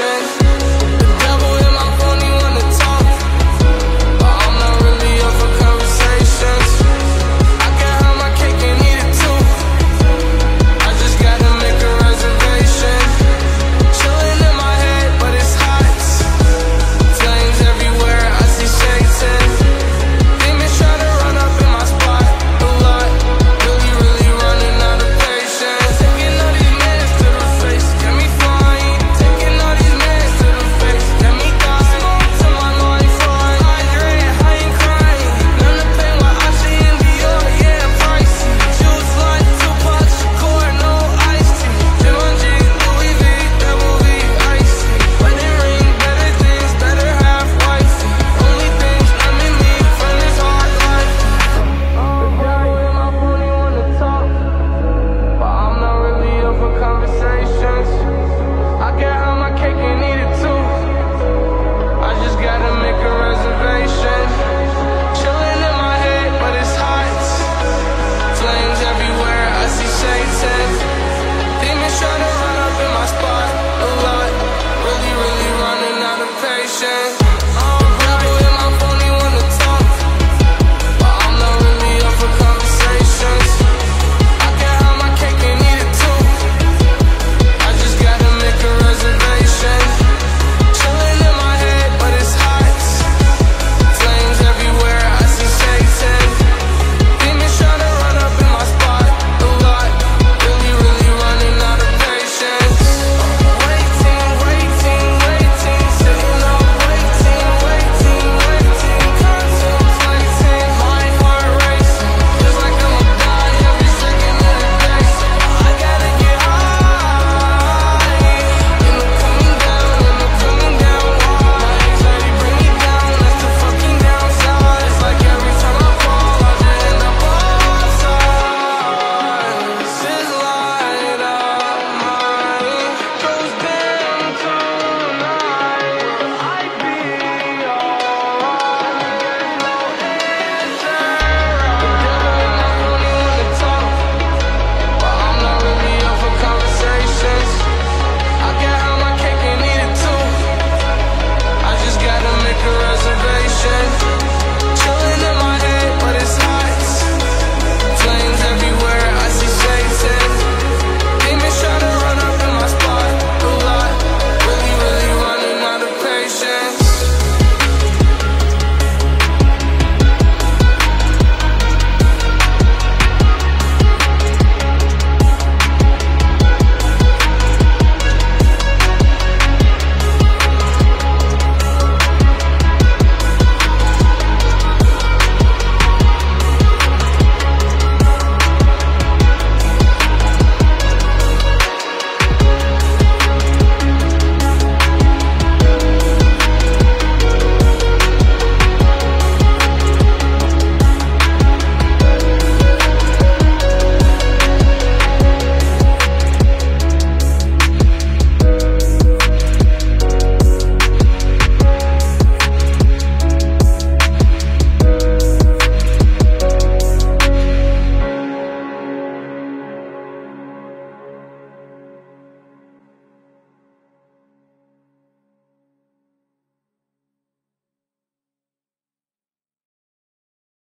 change